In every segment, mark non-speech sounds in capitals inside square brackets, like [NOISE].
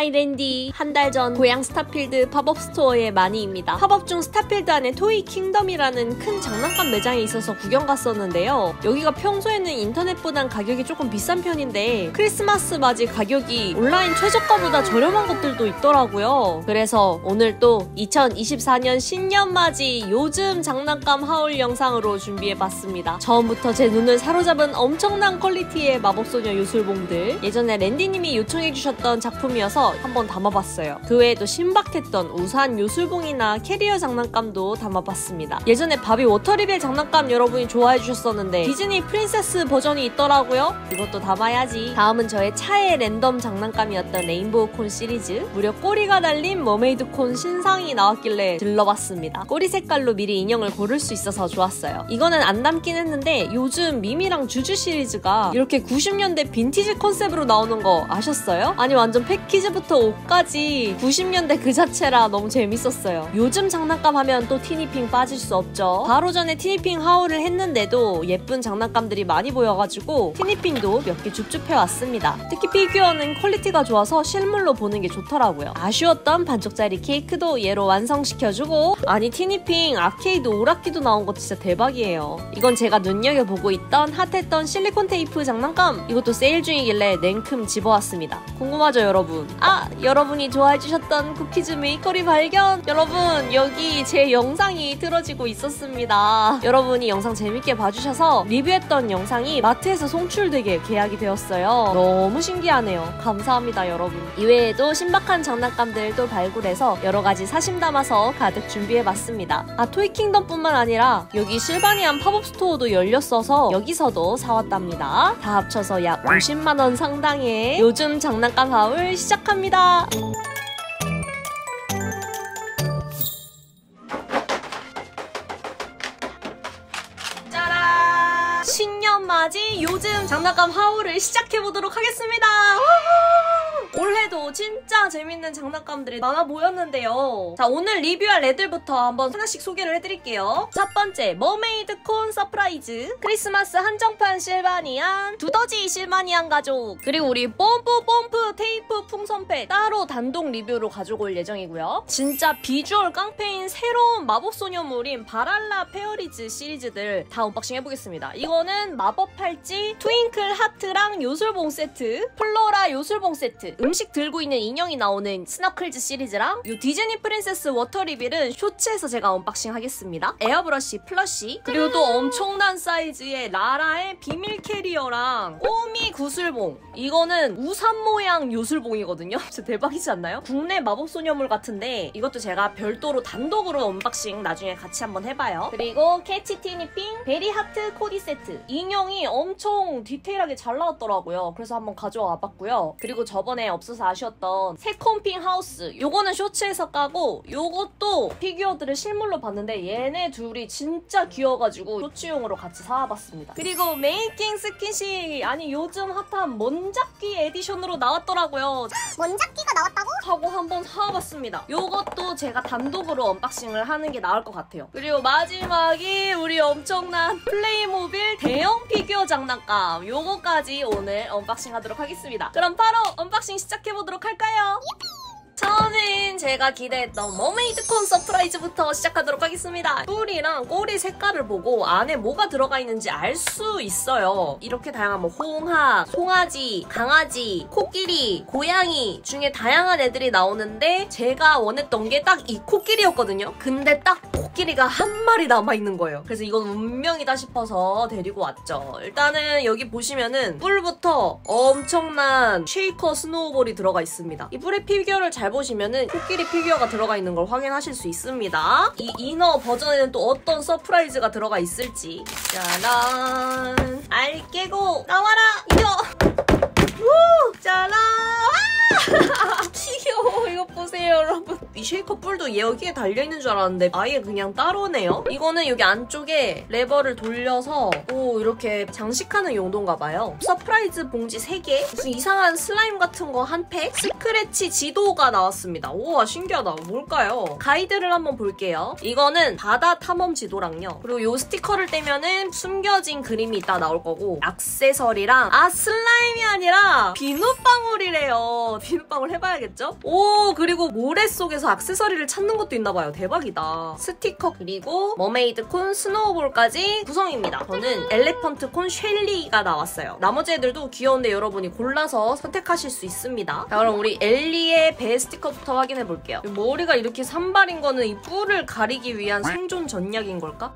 hi 랜디 한 달 전 고양 스타필드 팝업 스토어의 마니입니다. 팝업 중 스타필드 안에 토이 킹덤이라는 큰 장난감 매장이 있어서 구경 갔었는데요. 여기가 평소에는 인터넷보단 가격이 조금 비싼 편인데 크리스마스 맞이 가격이 온라인 최저가보다 저렴한 것들도 있더라고요. 그래서 오늘 또 2024년 신년 맞이 요즘 장난감 haul 영상으로 준비해봤습니다. 처음부터 제 눈을 사로잡은 엄청난 퀄리티의 마법소녀 요술봉들 예전에 랜디님이 요청해주셨던 작품이어서 한번 담아봤어요. 그 외에도 신박했던 우산 요술봉이나 캐리어 장난감도 담아봤습니다. 예전에 바비 워터리벨 장난감 여러분이 좋아해주셨었는데 디즈니 프린세스 버전이 있더라고요. 이것도 담아야지. 다음은 저의 최애 랜덤 장난감이었던 레인보우 콘 시리즈 무려 꼬리가 달린 머메이드 콘 신상이 나왔길래 들러봤습니다. 꼬리 색깔로 미리 인형을 고를 수 있어서 좋았어요. 이거는 안 담긴 했는데 요즘 미미랑 주주 시리즈가 이렇게 90년대 빈티지 컨셉으로 나오는 거 아셨어요? 아니 완전 패키지 부터 옷까지 90년대 그 자체라 너무 재밌었어요. 요즘 장난감 하면 또 티니핑 빠질 수 없죠. 바로 전에 티니핑 haul을 했는데도 예쁜 장난감들이 많이 보여가지고 티니핑도 몇 개 줍줍해 왔습니다. 특히 피규어는 퀄리티가 좋아서 실물로 보는 게 좋더라고요. 아쉬웠던 반쪽짜리 케이크도 얘로 완성시켜주고 아니 티니핑 아케이드 오락기도 나온 거 진짜 대박이에요. 이건 제가 눈여겨보고 있던 핫했던 실리콘 테이프 장난감 이것도 세일 중이길래 냉큼 집어왔습니다. 궁금하죠 여러분? 아 여러분이 좋아해 주셨던 쿠키즈 메이커리 발견 여러분 여기 제 영상이 틀어지고 있었습니다. 여러분이 영상 재밌게 봐주셔서 리뷰했던 영상이 마트에서 송출되게 계약이 되었어요. 너무 신기하네요. 감사합니다 여러분. 이외에도 신박한 장난감들도 발굴해서 여러가지 사심 담아서 가득 준비해봤습니다. 아 토이킹덤 뿐만 아니라 여기 실바니안 팝업 스토어도 열렸어서 여기서도 사왔답니다. 다 합쳐서 약 50만원 상당의 요즘 장난감 haul 시작합니다. 짜란! 신년 맞이 요즘 장난감 haul을 시작해보도록 하겠습니다. 우후! 올해도 진짜 재밌는 장난감들이 많아 보였는데요. 자, 오늘 리뷰할 애들부터 한번 하나씩 소개를 해드릴게요. 첫 번째, 머메이드 콘 서프라이즈. 크리스마스 한정판 실바니안. 두더지 실바니안 가족. 그리고 우리 뽐뿌 뽐뿌 테이프 풍선패 따로 단독 리뷰로 가지고 올 예정이고요. 진짜 비주얼 깡패인 새로운 마법소녀물인 바랄라 페어리즈 시리즈들 다 unboxing 해보겠습니다. 이거는 마법 팔찌, 트윙클 하트랑 요술봉 세트, 플로라 요술봉 세트, 음식 들고 있는 인형이 나오는 스너클즈 시리즈랑 이 디즈니 프린세스 워터 리빌은 쇼츠에서 제가 unboxing 하겠습니다. 에어브러쉬 플러시 그리고 또 엄청난 사이즈의 라라의 비밀 캐리어랑 꼬미 구슬봉 이거는 우산 모양 요술봉이거든요. [LAUGHS] 진짜 대박이지 않나요? 국내 마법소녀물 같은데 이것도 제가 별도로 단독으로 unboxing 나중에 같이 한번 해봐요. 그리고 캐치 티니핑 베리 하트 코디 세트 인형이 엄청 디테일하게 잘 나왔더라고요. 그래서 한번 가져와 봤고요. 그리고 저번에 없어서 아쉬웠던 새콤핑 하우스 요거는 쇼츠에서 까고 요것도 피규어들을 실물로 봤는데 얘네 둘이 진짜 귀여워가지고 쇼츠용으로 같이 사와봤습니다. 그리고 메이킹 스퀴시 아니 요즘 핫한 먼작귀 에디션으로 나왔더라고요. 먼작귀가 나왔다고? 하고 한번 사와봤습니다. 요것도 제가 단독으로 unboxing을 하는 게 나을 것 같아요. 그리고 마지막이 우리 엄청난 플레이모빌 대형 피규어 장난감 요거까지 오늘 unboxing 하도록 하겠습니다. 그럼 바로 unboxing 시작해보도록 할까요? 처음엔 제가 기대했던 머메이드 콘 서프라이즈부터 시작하도록 하겠습니다. 뿔이랑 꼬리 색깔을 보고 안에 뭐가 들어가 있는지 알 수 있어요. 이렇게 다양한 뭐 홍학, 송아지, 강아지, 코끼리, 고양이 중에 다양한 애들이 나오는데 제가 원했던 게 딱 이 코끼리였거든요. 근데 딱 코끼리가 한 마리 남아있는 거예요. 그래서 이건 운명이다 싶어서 데리고 왔죠. 일단은 여기 보시면은 뿔부터 엄청난 쉐이커 snow ball이 들어가 있습니다. 이 뿔의 figure를 잘 보시면은 코끼리 피규어가 들어가 있는 걸 확인하실 수 있습니다. 이 인어 버전에는 또 어떤 surprise가 들어가 있을지. 짜란! 알 깨고 나와라! 이거! 우! 짜란! 아! [LAUGHS] 귀여워 이것 보세요 여러분. 이 쉐이커 뿔도 여기에 달려있는 줄 알았는데 아예 그냥 따로네요? 이거는 여기 안쪽에 레버를 돌려서 오 이렇게 장식하는 용도인가 봐요. surprise 봉지 3개? 무슨 이상한 슬라임 같은 거 한 팩? 스크래치 지도가 나왔습니다. 우와 신기하다. 뭘까요? 가이드를 한번 볼게요. 이거는 바다 탐험 지도랑요. 그리고 이 스티커를 떼면은 숨겨진 그림이 있다 나올 거고 액세서리랑 아 slime이 아니라 비눗방울이래요 비눗방울 해봐야겠죠? 오 그리고 모래 속에서 액세서리를 찾는 것도 있나봐요. 대박이다. 스티커 그리고 머메이드 콘 snow ball까지 구성입니다. 저는 엘레펀트 콘 쉘리가 나왔어요. 나머지 애들도 귀여운데 여러분이 골라서 선택하실 수 있습니다. 자 그럼 우리 엘리의 배 스티커부터 확인해 볼게요. 머리가 이렇게 산발인 거는 이 뿔을 가리기 위한 생존 전략인 걸까?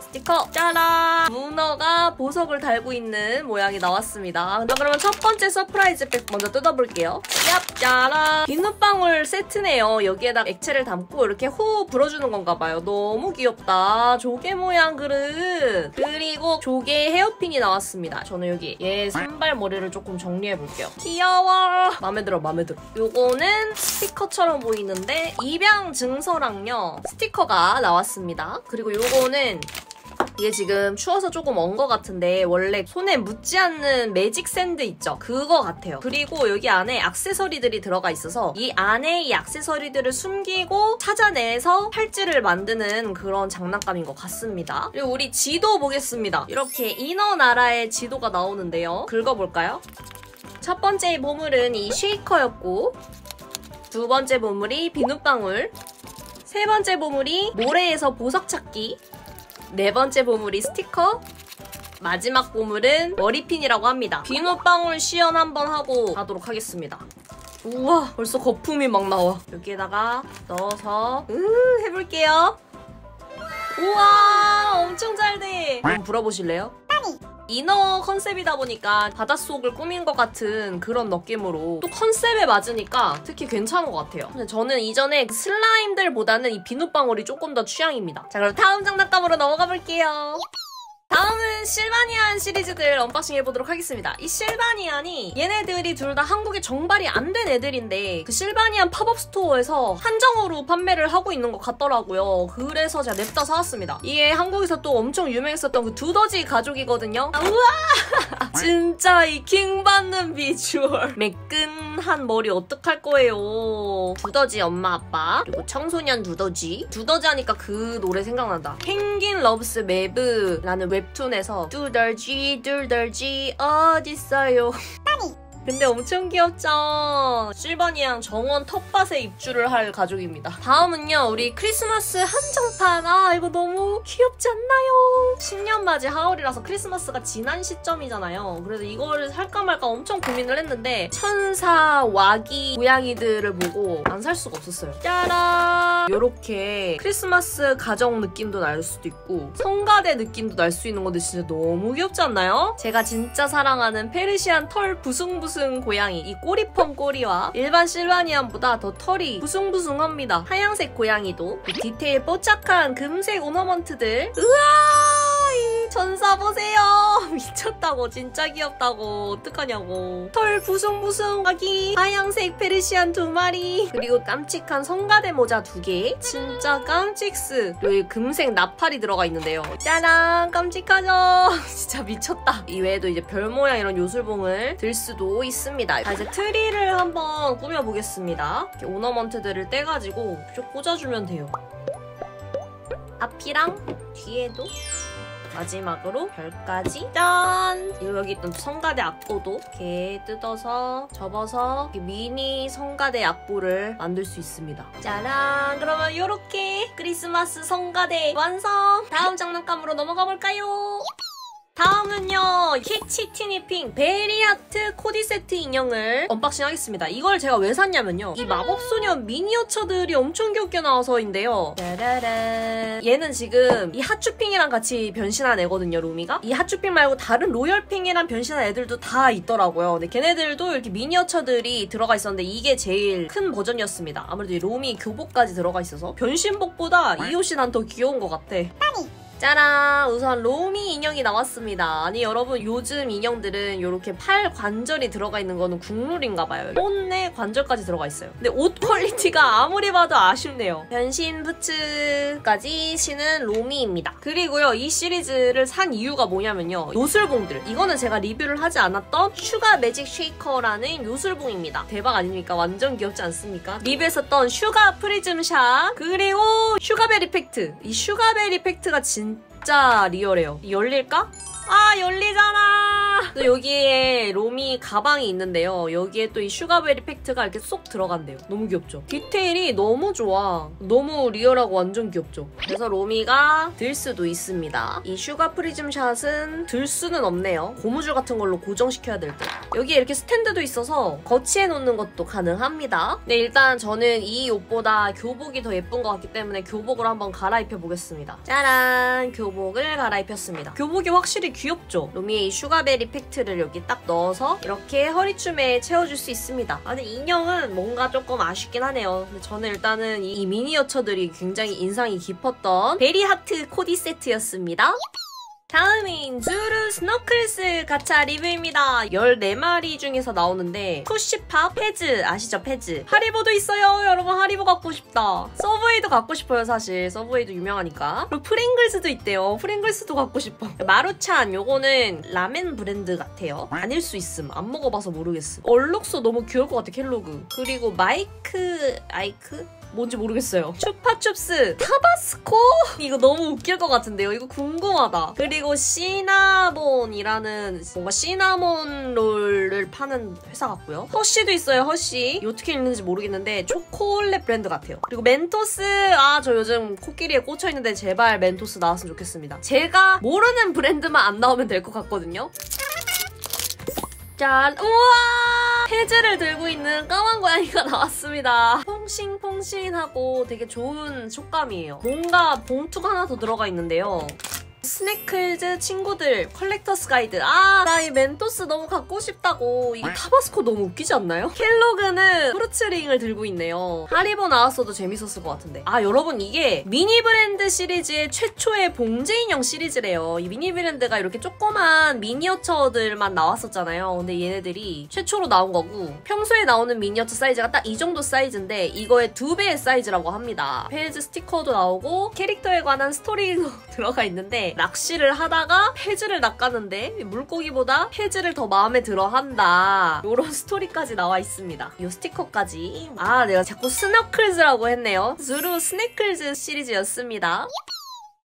스티커. 짜란. 문어가 보석을 달고 있는 모양이 나왔습니다. 자 그러면 첫 번째 surprise bag 먼저 뜯어볼게요. 얍 짜란. 비눗방울 세트네요. 여기에다 액체를 담고 이렇게 후 불어주는 건가 봐요. 너무 귀엽다. 조개 모양 그릇. 그리고 조개 헤어핀이 나왔습니다. 저는 여기 얘 산발머리를 조금 정리해볼게요. 귀여워. 마음에 들어 마음에 들어. 요거는 스티커처럼 보이는데 입양 증서랑요 스티커가 나왔습니다. 그리고 요거는 이게 지금 추워서 조금 언 것 같은데 원래 손에 묻지 않는 magic sand 있죠? 그거 같아요. 그리고 여기 안에 액세서리들이 들어가 있어서 이 안에 이 액세서리들을 숨기고 찾아내서 팔찌를 만드는 그런 장난감인 것 같습니다. 그리고 우리 지도 보겠습니다. 이렇게 인어 나라의 지도가 나오는데요. 긁어볼까요? 첫 번째 보물은 이 쉐이커였고 두 번째 보물이 비눗방울 세 번째 보물이 모래에서 보석 찾기 네 번째 보물이 스티커 마지막 보물은 머리핀이라고 합니다. 비눗방울 시연 한번 하고 가도록 하겠습니다. 우와 벌써 거품이 막 나와. 여기에다가 넣어서 으 해볼게요. 우와 엄청 잘 돼. 한번 불어보실래요? 이너 컨셉이다 보니까 바닷속을 꾸민 것 같은 그런 느낌으로 또 컨셉에 맞으니까 특히 괜찮은 것 같아요. 근데 저는 이전에 슬라임들보다는 이 비눗방울이 조금 더 취향입니다. 자 그럼 다음 장난감으로 넘어가 볼게요. 다음은 실바니안 시리즈들 unboxing 해보도록 하겠습니다. 이 실바니안이 얘네들이 둘 다 한국에 정발이 안 된 애들인데 그 실바니안 pop-up store에서 한정으로 판매를 하고 있는 것 같더라고요. 그래서 제가 냅다 사왔습니다. 이게 한국에서 또 엄청 유명했었던 그 두더지 가족이거든요. 아, 우와! [LAUGHS] 진짜 이 킹받는 비주얼. 매끈 한 머리 어떡할 거예요. 두더지 엄마 아빠 그리고 청소년 두더지. 두더지 하니까 그 노래 생각난다. Penguin Loves Mev라는 웹툰에서 두더지 두더지 어딨어요 근데 엄청 귀엽죠? 실버니랑 정원 텃밭에 입주를 할 가족입니다. 다음은요, 우리 크리스마스 한정판. 아, 이거 너무 귀엽지 않나요? 신년맞이 하울이라서 크리스마스가 지난 시점이잖아요. 그래서 이거를 살까 말까 엄청 고민을 했는데, 천사, 와기, 고양이들을 보고 안 살 수가 없었어요. 짜란! 요렇게 크리스마스 가정 느낌도 날 수도 있고, 성가대 느낌도 날 수 있는 건데 진짜 너무 귀엽지 않나요? 제가 진짜 사랑하는 페르시안 털 부숭부숭 부숭 고양이. 이 꼬리펌 꼬리와 일반 실바니안보다 더 털이 부숭부숭합니다. 하양색 고양이도 이 디테일 뽀짝한 금색 오너먼트들. 으아 이 천사 보세요. [LAUGHS] 미쳤다고 진짜 귀엽다고. 어떡하냐고. 털 부숭부숭 아기. 하양색 페르시안 두 마리. 그리고 깜찍한 성가대 모자 두개. 진짜 깜찍스. 그리고 이 금색 나팔이 들어가 있는데요. 짜란 깜찍하죠? [LAUGHS] 진짜 미쳤다. 이 외에도 이제 별 모양 이런 요술봉을 들 수도 있습니다. 자 이제 트리를 한번 꾸며보겠습니다. 이렇게 ornament들을 떼가지고 쭉 꽂아주면 돼요. 앞이랑 뒤에도 마지막으로 별까지 짠! 여기 있던 성가대 악보도 이렇게 뜯어서 접어서 미니 성가대 악보를 만들 수 있습니다. 짜란! 그러면 이렇게 크리스마스 성가대 완성! 다음 장난감으로 넘어가 볼까요? 다음은요 캐치 티니핑 베리하트 코디 세트 인형을 unboxing 하겠습니다. 이걸 제가 왜 샀냐면요 이 마법소년 미니어처들이 엄청 귀엽게 나와서인데요. 짜라란. 얘는 지금 이 핫추핑이랑 같이 변신한 애거든요 로미가. 이 핫추핑 말고 다른 로열핑이랑 변신한 애들도 다 있더라고요. 근데 걔네들도 이렇게 미니어처들이 들어가 있었는데 이게 제일 큰 버전이었습니다. 아무래도 이 로미 교복까지 들어가 있어서 변신복보다 이 옷이 난 더 귀여운 것 같아 짜란! 우선 로미 인형이 나왔습니다. 아니 여러분 요즘 인형들은 이렇게 팔 관절이 들어가 있는 거는 국룰인가 봐요. 손에 관절까지 들어가 있어요. 근데 옷 quality가 아무리 봐도 아쉽네요. 변신 부츠까지 신은 로미입니다. 그리고요 이 시리즈를 산 이유가 뭐냐면요. 요술봉들. 이거는 제가 리뷰를 하지 않았던 슈가 매직 쉐이커라는 요술봉입니다. 대박 아닙니까? 완전 귀엽지 않습니까? 리뷰했었던 슈가 프리즘 샷 그리고 슈가베리 팩트. 이 슈가베리 팩트가 진 진짜 리얼해요. 열릴까? 아 열리잖아. 여기에 로미 가방이 있는데요. 여기에 또 이 슈가베리 팩트가 이렇게 쏙 들어간대요. 너무 귀엽죠? 디테일이 너무 좋아. 너무 리얼하고 완전 귀엽죠? 그래서 로미가 들 수도 있습니다. 이 슈가 프리즘 샷은 들 수는 없네요. 고무줄 같은 걸로 고정시켜야 될 듯. 여기에 이렇게 스탠드도 있어서 거치해 놓는 것도 가능합니다. 네 일단 저는 이 옷보다 교복이 더 예쁜 것 같기 때문에 교복을 한번 갈아입혀 보겠습니다. 짜란! 교복을 갈아입혔습니다. 교복이 확실히 귀엽죠? 로미의 슈가베리 팩트를 여기 딱 넣어서 이렇게 허리춤에 채워줄 수 있습니다. 아, 근데 인형은 뭔가 조금 아쉽긴 하네요. 근데 저는 일단은 이 미니어처들이 굉장히 인상이 깊었던 베리하트 코디 세트였습니다. 다음인 주루 스노클스 가차 리뷰입니다. 14마리 중에서 나오는데 푸시팝 페즈 아시죠? 페즈 하리보도 있어요. 여러분 하리보 갖고 싶다. 서브웨이도 갖고 싶어요 사실. 서브웨이도 유명하니까. 그리고 프링글스도 있대요. 프링글스도 갖고 싶어. 마루찬 요거는 라멘 브랜드 같아요. 아닐 수 있음. 안 먹어봐서 모르겠음. 얼룩소 너무 귀여울 것 같아 켈로그. 그리고 마이크 아이크? 뭔지 모르겠어요. 추파춥스 타바스코? 이거 너무 웃길 것 같은데요. 이거 궁금하다. 그리고 시나몬이라는 뭔가 시나몬 롤을 파는 회사 같고요. 허쉬도 있어요. 허쉬. 어떻게 읽는지 모르겠는데 초콜릿 브랜드 같아요. 그리고 멘토스 아 저 요즘 코끼리에 꽂혀있는데 제발 멘토스 나왔으면 좋겠습니다. 제가 모르는 브랜드만 안 나오면 될 것 같거든요. 짠! 우와! 페즈를 들고 있는 까만 고양이가 나왔습니다. 퐁싱퐁싱하고 되게 좋은 촉감이에요. 뭔가 봉투가 하나 더 들어가 있는데요. 스네클즈 친구들 collector's guide. 아 나 이 멘토스 너무 갖고 싶다고. 이거 타바스코 너무 웃기지 않나요? 켈로그는 프루츠링을 들고 있네요. 하리보 나왔어도 재밌었을 것 같은데. 아 여러분 이게 미니 브랜드 시리즈의 최초의 봉제 인형 시리즈래요. 이 미니 브랜드가 이렇게 조그만 미니어처들만 나왔었잖아요. 근데 얘네들이 최초로 나온 거고 평소에 나오는 미니어처 사이즈가 딱 이 정도 사이즈인데 이거의 두 배의 사이즈라고 합니다. 페이지 스티커도 나오고 캐릭터에 관한 스토리도 [LAUGHS] 들어가 있는데 낚시를 하다가 페즈를 낚았는데 물고기보다 페즈를 더 마음에 들어 한다. 이런 스토리까지 나와 있습니다. 이 스티커까지. 아, 내가 자꾸 스너클즈라고 했네요. 주루 스네클즈 시리즈였습니다.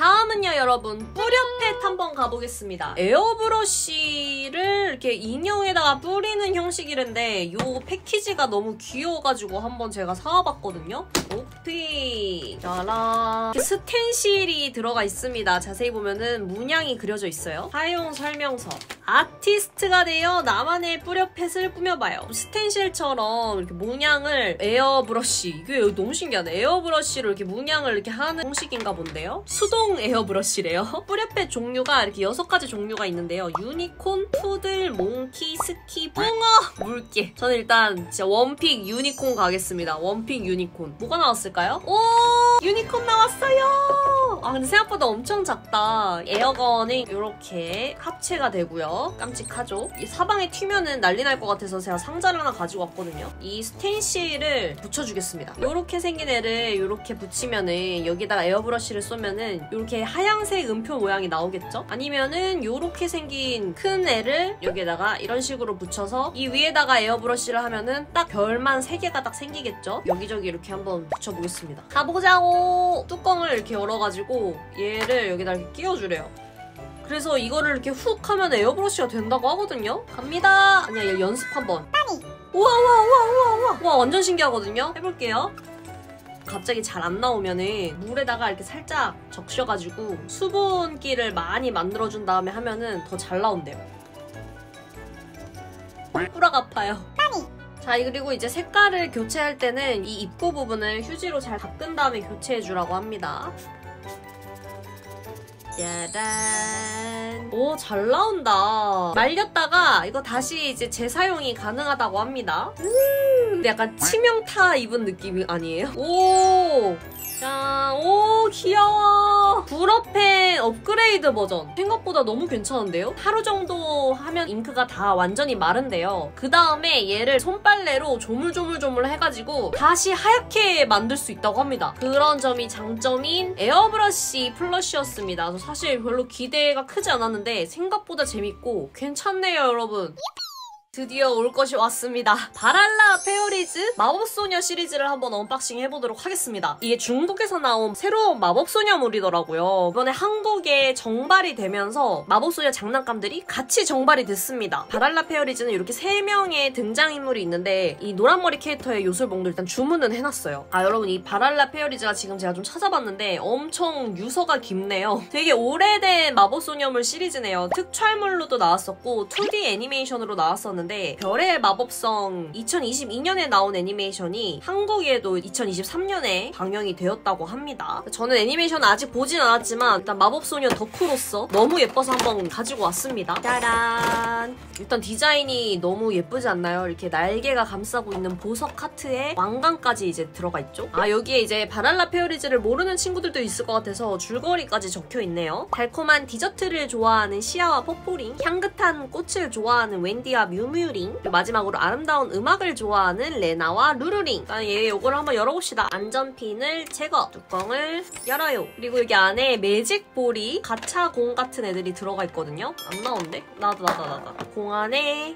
다음은요 여러분. 뿌려펫 한번 가보겠습니다. 에어브러쉬를 이렇게 인형에다가 뿌리는 형식이란데 이 패키지가 너무 귀여워가지고 한번 제가 사와봤거든요. 오픈 짜란. 스텐실이 들어가 있습니다. 자세히 보면은 문양이 그려져 있어요. 사용 설명서 아티스트가 되어 나만의 뿌려펫을 꾸며봐요 스텐실처럼 이렇게 문양을 에어 브러쉬 이게 너무 신기하네 에어 브러쉬로 이렇게 문양을 이렇게 하는 형식인가 본데요 수동 통 에어 브러쉬래요. [LAUGHS] 뿌려펫 종류가 이렇게 여섯 가지 종류가 있는데요. 유니콘, 푸들, monkey, 스키, 붕어, 물개. 저는 일단 진짜 one pick 유니콘 가겠습니다. one pick 유니콘. 뭐가 나왔을까요? 오! 유니콘 나왔어요! 아 근데 생각보다 엄청 작다. 에어건이 이렇게 합체가 되고요. 깜찍하죠? 이 사방에 튀면은 난리 날 것 같아서 제가 상자를 하나 가지고 왔거든요. 이 스텐실을 붙여주겠습니다. 이렇게 생긴 애를 이렇게 붙이면은 여기다가 에어브러쉬를 쏘면은 이렇게 하양색 음표 모양이 나오겠죠? 아니면은 이렇게 생긴 큰 애를 여기에다가 이런 식으로 붙여서 이 위에다가 에어브러쉬를 하면은 딱 별만 3개가 딱 생기겠죠? 여기저기 이렇게 한번 붙여보겠습니다. 가보자고! 뚜껑을 이렇게 열어가지고 얘를 여기다 이렇게 끼워주래요. 그래서 이거를 이렇게 훅 하면 에어브러쉬가 된다고 하거든요? 갑니다! 아니야, 연습 한번. 우와, 우와, 우와, 우와, 우와! 우와, 완전 신기하거든요? 해볼게요. 갑자기 잘 안 나오면은 물에다가 이렇게 살짝 적셔가지고 수분기를 많이 만들어준 다음에 하면은 더 잘 나온대요. 꿀꿀 아파요. 자 그리고 이제 색깔을 교체할 때는 이 입구 부분을 휴지로 잘 닦은 다음에 교체해주라고 합니다. 짜란 오 잘 나온다. 말렸다가 이거 다시 이제 재사용이 가능하다고 합니다. 음. 약간 치명타 입은 느낌이 아니에요? 오. 짠, 오 귀여워. 불어펜 업그레이드 버전. 생각보다 너무 괜찮은데요? 하루 정도 하면 잉크가 다 완전히 마른데요. 그 다음에 얘를 손빨래로 조물조물조물 해가지고 다시 하얗게 만들 수 있다고 합니다. 그런 점이 장점인 에어브러쉬 plush였습니다. 그래서 사실 별로 기대가 크지 않았는데 생각보다 재밌고 괜찮네요, 여러분. 드디어 올 것이 왔습니다. 바랄라 페어리즈 마법소녀 시리즈를 한번 unboxing 해보도록 하겠습니다. 이게 중국에서 나온 새로운 마법소녀물이더라고요. 이번에 한국에 정발이 되면서 마법소녀 장난감들이 같이 정발이 됐습니다. 바랄라 페어리즈는 이렇게 3명의 등장인물이 있는데 이 노란머리 캐릭터의 요술봉도 일단 주문은 해놨어요. 아 여러분 이 바랄라 페어리즈가 지금 제가 좀 찾아봤는데 엄청 유서가 깊네요. 되게 오래된 마법소녀물 시리즈네요. 특촬물로도 나왔었고 2D 애니메이션으로 나왔었는데 나왔는데 별의 마법성 2022년에 나온 애니메이션이 한국에도 2023년에 방영이 되었다고 합니다. 저는 애니메이션 아직 보진 않았지만 일단 마법소녀 덕후로서 너무 예뻐서 한번 가지고 왔습니다. 짜란! 일단 디자인이 너무 예쁘지 않나요? 이렇게 날개가 감싸고 있는 보석 하트에 왕관까지 이제 들어가 있죠? 아 여기에 이제 바랄라 페어리즈를 모르는 친구들도 있을 것 같아서 줄거리까지 적혀 있네요. 달콤한 디저트를 좋아하는 시아와 퍼포링, 향긋한 꽃을 좋아하는 웬디와 뮤 뮤뮤링 마지막으로 아름다운 음악을 좋아하는 레나와 루루링 일단 얘 요거를 한번 열어봅시다 안전핀을 제거 뚜껑을 열어요 그리고 여기 안에 magic ball이 가차 공 같은 애들이 들어가 있거든요 안 나오는데? 나도 나도 나도 공 안에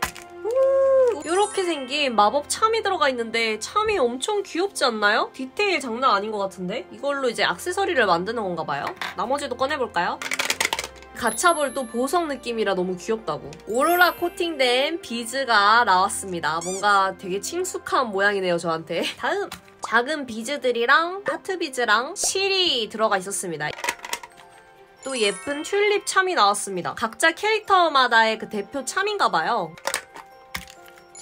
이렇게 생긴 마법 참이 들어가 있는데 참이 엄청 귀엽지 않나요? 디테일 장난 아닌 것 같은데? 이걸로 이제 악세서리를 만드는 건가 봐요. 나머지도 꺼내볼까요? 가차볼도 보석 느낌이라 너무 귀엽다고. 오로라 코팅된 비즈가 나왔습니다. 뭔가 되게 친숙한 모양이네요, 저한테. [LAUGHS] 다음! 작은 비즈들이랑 하트 비즈랑 실이 들어가 있었습니다. 또 예쁜 튤립 참이 나왔습니다. 각자 캐릭터마다의 그 대표 참인가 봐요.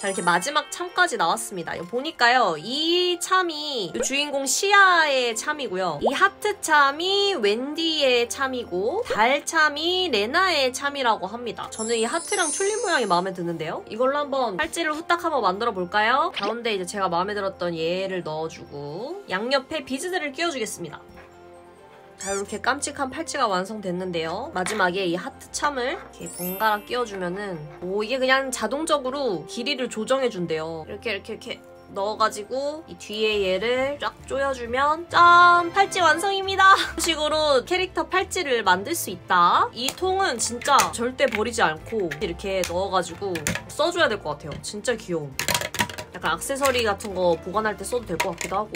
자 이렇게 마지막 참까지 나왔습니다. 보니까요 이 참이 주인공 시아의 참이고요. 이 하트 참이 웬디의 참이고 달 참이 레나의 참이라고 합니다. 저는 이 하트랑 튤립 모양이 마음에 드는데요. 이걸로 한번 팔찌를 후딱 한번 만들어 볼까요? 가운데 이제 제가 마음에 들었던 얘를 넣어주고 양옆에 비즈들을 끼워주겠습니다. 자 이렇게 깜찍한 팔찌가 완성됐는데요. 마지막에 이 하트 참을 이렇게 번갈아 끼워주면은 오 이게 그냥 자동적으로 길이를 조정해준대요. 이렇게 이렇게 이렇게 넣어가지고 이 뒤에 얘를 쫙 조여주면 짠! 팔찌 완성입니다! 이런 [LAUGHS] 식으로 캐릭터 팔찌를 만들 수 있다. 이 통은 진짜 절대 버리지 않고 이렇게 넣어가지고 써줘야 될 것 같아요. 진짜 귀여움. 약간 악세서리 같은 거 보관할 때 써도 될 것 같기도 하고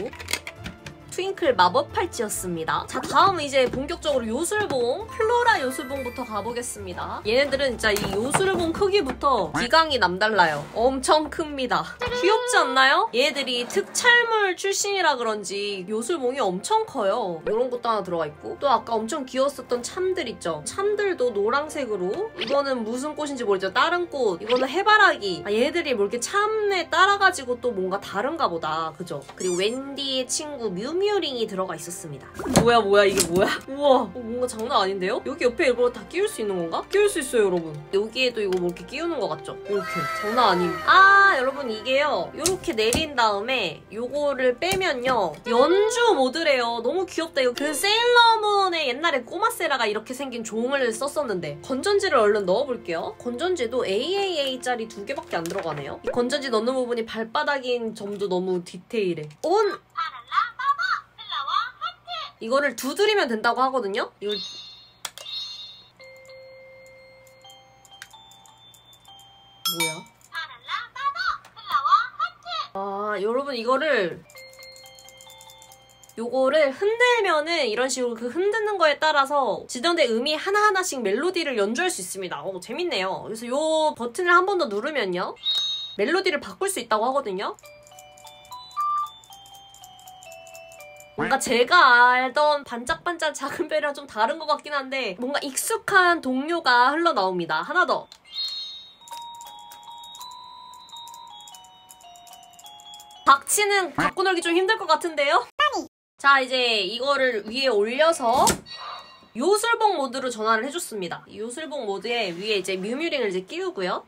트윙클 마법 팔찌였습니다. 자 다음은 이제 본격적으로 요술봉 플로라 요술봉부터 가보겠습니다. 얘네들은 진짜 이 요술봉 크기부터 기강이 남달라요. 엄청 큽니다. 귀엽지 않나요? 얘들이 특촬물 출신이라 그런지 요술봉이 엄청 커요. 이런 것도 하나 들어가 있고 또 아까 엄청 귀여웠었던 참들 있죠? 참들도 노란색으로 이거는 무슨 꽃인지 모르죠. 다른 꽃 이거는 해바라기 아, 얘들이 뭐 이렇게 참에 따라가지고 또 뭔가 다른가 보다. 그죠? 그리고 웬디의 친구 뮤뮤 핑유링이 들어가 있었습니다. 뭐야 뭐야 이게 뭐야? 우와 어, 뭔가 장난 아닌데요? 여기 옆에 이거 다 끼울 수 있는 건가? 끼울 수 있어요 여러분. 여기에도 이거 뭐 이렇게 끼우는 것 같죠? 이렇게 장난 아님. 아 여러분 이게요. 이렇게 내린 다음에 요거를 빼면요. 연주 모드래요. 너무 귀엽다. 이거 그 세일러문의 옛날에 꼬마 세라가 이렇게 생긴 종을 썼었는데 건전지를 얼른 넣어볼게요. 건전지도 AAA짜리 두 개밖에 안 들어가네요. 이 건전지 넣는 부분이 발바닥인 점도 너무 디테일해. 온! 이거를 두드리면 된다고 하거든요? 이걸 뭐야? 아 여러분 이거를 요거를 흔들면은 이런 식으로 그 흔드는 거에 따라서 지정된 음이 하나하나씩 멜로디를 연주할 수 있습니다. 오, 재밌네요. 그래서 요 버튼을 한 번 더 누르면요. 멜로디를 바꿀 수 있다고 하거든요. 뭔가 제가 알던 반짝반짝 작은 별이랑 좀 다른 것 같긴 한데 뭔가 익숙한 동료가 흘러나옵니다. 하나 더. 박치는 갖고 놀기 좀 힘들 것 같은데요? 자 이제 이거를 위에 올려서 요술봉 모드로 전환을 해줬습니다. 요술봉 모드에 위에 이제 뮤뮤링을 이제 끼우고요.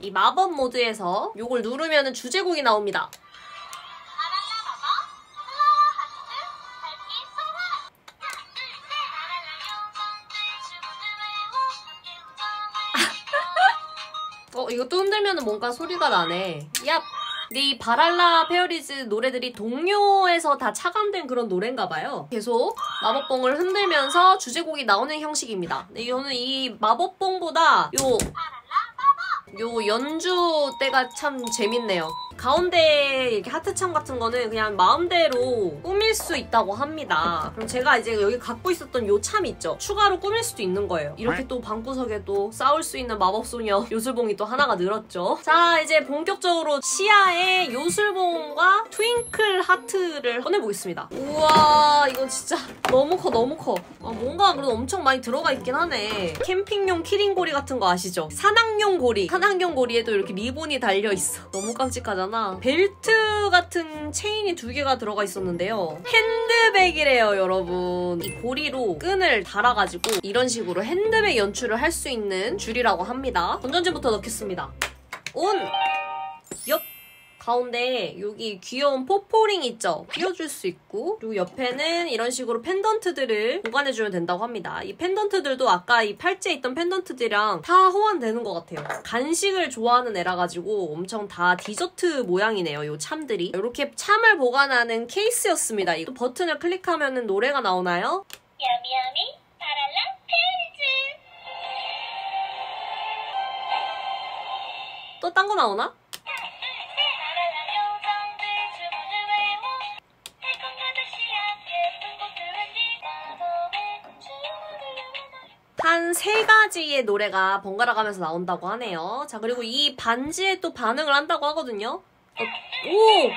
이 마법 모드에서 이걸 누르면 주제곡이 나옵니다. 흔들면 뭔가 소리가 나네. 얍! 근데 이 바랄라 페어리즈 노래들이 동요에서 다 차감된 그런 노래인가 봐요. 계속 마법봉을 흔들면서 주제곡이 나오는 형식입니다. 저는 이 마법봉보다 요, 요 연주 때가 참 재밌네요. 가운데 이렇게 하트창 같은 거는 그냥 마음대로 꾸밀 수 있다고 합니다. 그럼 제가 이제 여기 갖고 있었던 요 참 있죠? 추가로 꾸밀 수도 있는 거예요. 이렇게 또 방구석에 또 싸울 수 있는 마법소녀 [LAUGHS] 요술봉이 또 하나가 늘었죠. 자, 이제 본격적으로 시아의 요술봉과 트윙클 하트를 꺼내보겠습니다. 우와, 이거 진짜 너무 커, 너무 커. 아, 뭔가 그래도 엄청 많이 들어가 있긴 하네. 캠핑용 keyring고리 같은 거 아시죠? 산악용 고리. 산악용 고리에도 이렇게 리본이 달려있어. 너무 깜찍하잖아. 벨트 같은 체인이 두 개가 들어가 있었는데요. 핸드백이래요, 여러분. 이 고리로 끈을 달아가지고 이런 식으로 핸드백 연출을 할 수 있는 줄이라고 합니다. 건전지부터 넣겠습니다. On! 옆! 가운데 여기 귀여운 포포링 있죠? 끼워줄 수 있고 그리고 옆에는 이런 식으로 펜던트들을 보관해주면 된다고 합니다. 이 펜던트들도 아까 이 팔찌에 있던 펜던트들이랑 다 호환되는 것 같아요. 간식을 좋아하는 애라 가지고 엄청 다 디저트 모양이네요. 이 참들이 이렇게 참을 보관하는 케이스였습니다. 이 버튼을 클릭하면 노래가 나오나요? 야미야미 바랄라 페어리즈 또 딴 거 나오나? 한 세 가지의 노래가 번갈아 가면서 나온다고 하네요. 자, 그리고 이 반지에 또 반응을 한다고 하거든요. 어, 오!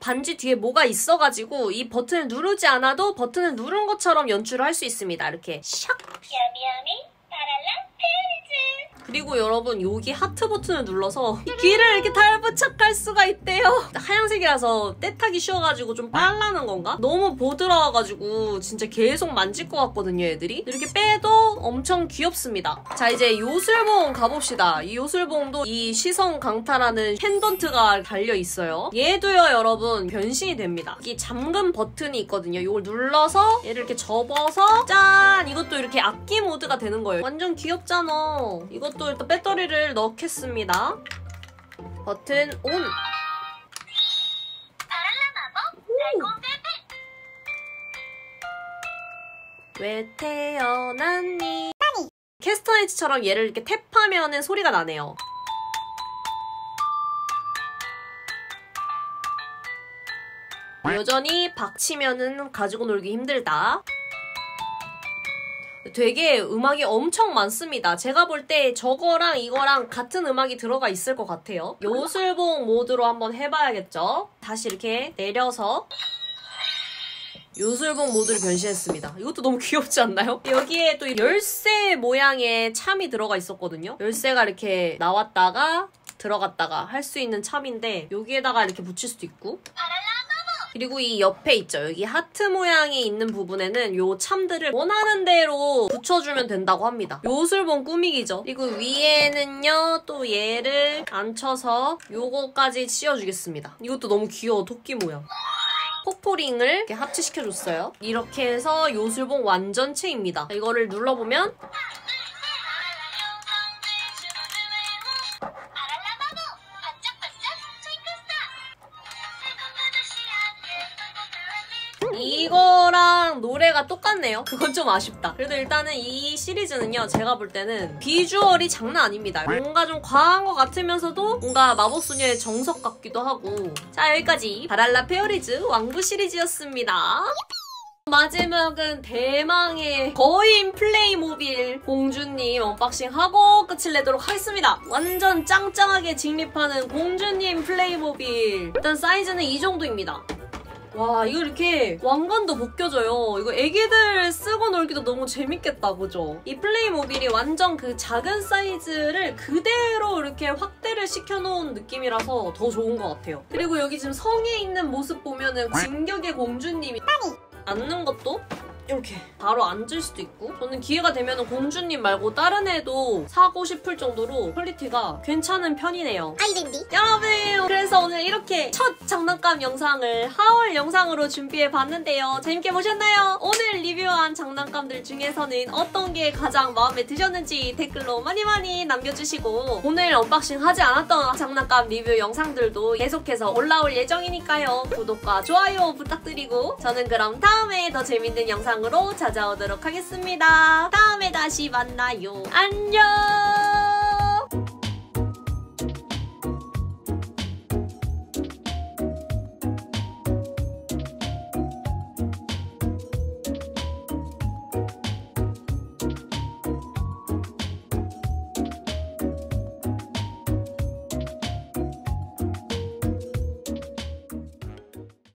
반지 뒤에 뭐가 있어가지고 이 버튼을 누르지 않아도 버튼을 누른 것처럼 연출을 할 수 있습니다. 이렇게 샥! 야미야미 그리고 여러분 여기 하트 버튼을 눌러서 이 귀를 이렇게 달부착할 수가 있대요. 하얀색이라서 떼타기 쉬워가지고 좀 빨라는 건가? 너무 보드라워가지고 진짜 계속 만질 것 같거든요, 애들이. 이렇게 빼도 엄청 귀엽습니다. 자, 이제 요술봉 가봅시다. 이 요술봉도 이 시선 강타라는 펜던트가 달려있어요. 얘도요, 여러분, 변신이 됩니다. 이 잠금 버튼이 있거든요. 이걸 눌러서 얘를 이렇게 접어서 짠! 이것도 이렇게 악기 모드가 되는 거예요. 완전 귀엽잖아. 이것도 일단 배터리를 넣겠습니다. 버튼 온! 왜 태어났니? 캐스터네이츠처럼 얘를 이렇게 탭하면 소리가 나네요. 여전히 박치면은 가지고 놀기 힘들다. 되게 음악이 엄청 많습니다. 제가 볼 때 저거랑 이거랑 같은 음악이 들어가 있을 것 같아요. 요술봉 모드로 한번 해봐야겠죠? 다시 이렇게 내려서 요술봉 모드를 변신했습니다. 이것도 너무 귀엽지 않나요? 여기에 또 열쇠 모양의 참이 들어가 있었거든요. 열쇠가 이렇게 나왔다가 들어갔다가 할 수 있는 참인데 여기에다가 이렇게 붙일 수도 있고 그리고 이 옆에 있죠. 여기 하트 모양이 있는 부분에는 요 참들을 원하는 대로 붙여주면 된다고 합니다. 요술봉 꾸미기죠. 그리고 위에는요, 또 얘를 앉혀서 요거까지 씌워주겠습니다. 이것도 너무 귀여워, 토끼 모양. 포포링을 이렇게 합체시켜줬어요. 이렇게 해서 요술봉 완전체입니다. 이거를 눌러보면 랑 노래가 똑같네요. 그건 좀 아쉽다. 그래도 일단은 이 시리즈는요, 제가 볼 때는 비주얼이 장난 아닙니다. 뭔가 좀 과한 것 같으면서도 뭔가 마법소녀의 정석 같기도 하고. 자, 여기까지 바랄라 페어리즈 왕부 시리즈였습니다. 마지막은 대망의 거인 플레이모빌 공주님 unboxing하고 끝을 내도록 하겠습니다. 완전 짱짱하게 직립하는 공주님 플레이모빌. 일단 사이즈는 이 정도입니다. 와 이거 이렇게 왕관도 벗겨져요. 이거 애기들 쓰고 놀기도 너무 재밌겠다 그죠? 이 플레이모빌이 완전 그 작은 사이즈를 그대로 이렇게 확대를 시켜놓은 느낌이라서 더 좋은 것 같아요. 그리고 여기 지금 성에 있는 모습 보면은 진격의 공주님이 앉는 것도 이렇게 바로 앉을 수도 있고 저는 기회가 되면 공주님 말고 다른 애도 사고 싶을 정도로 quality가 괜찮은 편이네요. 아이랜디 여러분 그래서 오늘 이렇게 첫 장난감 영상을 haul 영상으로 준비해 봤는데요 재밌게 보셨나요? 오늘 리뷰한 장난감들 중에서는 어떤 게 가장 마음에 드셨는지 댓글로 많이 많이 남겨주시고 오늘 unboxing 하지 않았던 장난감 리뷰 영상들도 계속해서 올라올 예정이니까요 구독과 좋아요 부탁드리고 저는 그럼 다음에 더 재밌는 영상으로 찾아오도록 하겠습니다. 다음에 다시 만나요. 안녕